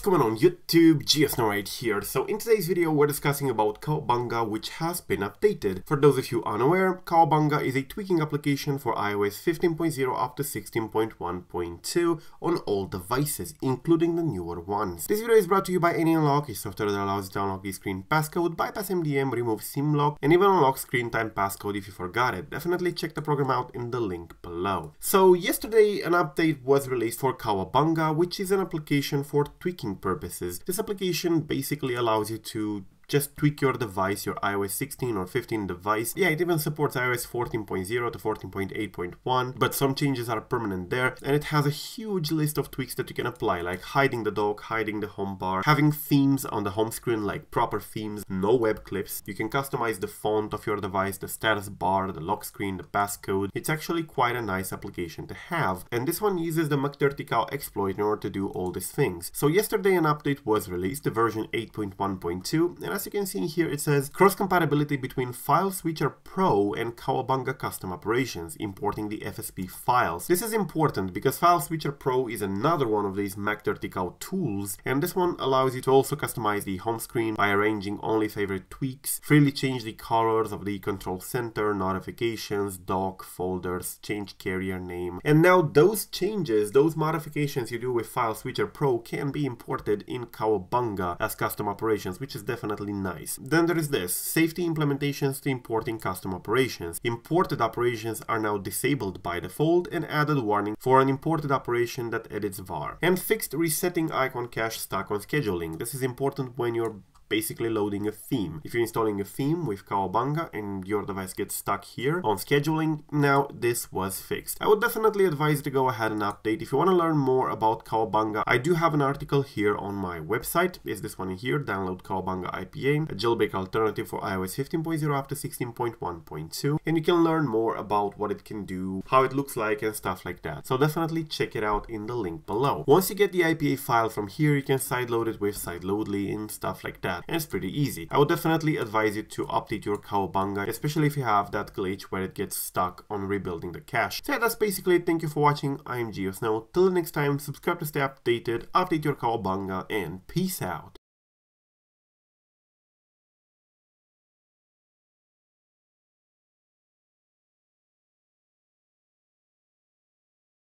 What's going on YouTube, right here. So in today's video we're discussing about Cowabunga which has been updated. For those of you unaware, Cowabunga is a tweaking application for iOS 15.0 up to 16.1.2 on all devices, including the newer ones. This video is brought to you by AnyUnlock, a software that allows you to unlock a screen passcode, bypass MDM, remove SIM lock, and even unlock screen time passcode if you forgot it. Definitely check the program out in the link So yesterday an update was released for Cowabunga, which is an application for tweaking purposes. This application basically allows you to just tweak your device, your iOS 16 or 15 device. Yeah, it even supports iOS 14.0 to 14.8.1, but some changes are permanent there, and it has a huge list of tweaks that you can apply, like hiding the dock, hiding the home bar, having themes on the home screen like proper themes, no web clips. You can customize the font of your device, the status bar, the lock screen, the passcode. It's actually quite a nice application to have, and this one uses the MacDirtyCow exploit in order to do all these things. So yesterday an update was released, the version 8.1.2, and as you can see here, it says cross-compatibility between File Switcher Pro and Cowabunga Custom Operations, importing the FSP files. This is important because File Switcher Pro is another one of these MacDirtyCow tools, and this one allows you to also customize the home screen by arranging only favorite tweaks, freely change the colors of the control center, notifications, dock, folders, change carrier name. And now those changes, those modifications you do with File Switcher Pro can be imported in Cowabunga as custom operations, which is definitely really nice. Then there is this, safety implementations to importing custom operations. Imported operations are now disabled by default and added warning for an imported operation that edits var. And fixed resetting icon cache stuck on scheduling. This is important when you're basically loading a theme. If you're installing a theme with Cowabunga and your device gets stuck here on scheduling, now this was fixed. I would definitely advise to go ahead and update. If you want to learn more about Cowabunga, I do have an article here on my website. Is this one here, download Cowabunga IPA, a jailbreak alternative for iOS 15.0 up to 16.1.2. And you can learn more about what it can do, how it looks like and stuff like that. So definitely check it out in the link below. Once you get the IPA file from here, you can sideload it with sideloadly and stuff like that that and it's pretty easy. I would definitely advise you to update your Cowabunga, especially if you have that glitch where it gets stuck on rebuilding the cache. So yeah, that's basically it. Thank you for watching. I am GeoSn0w. Till the next time, subscribe to stay updated, update your Cowabunga, and peace out.